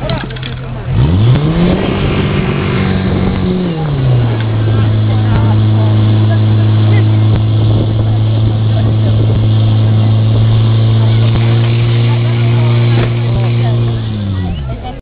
ほら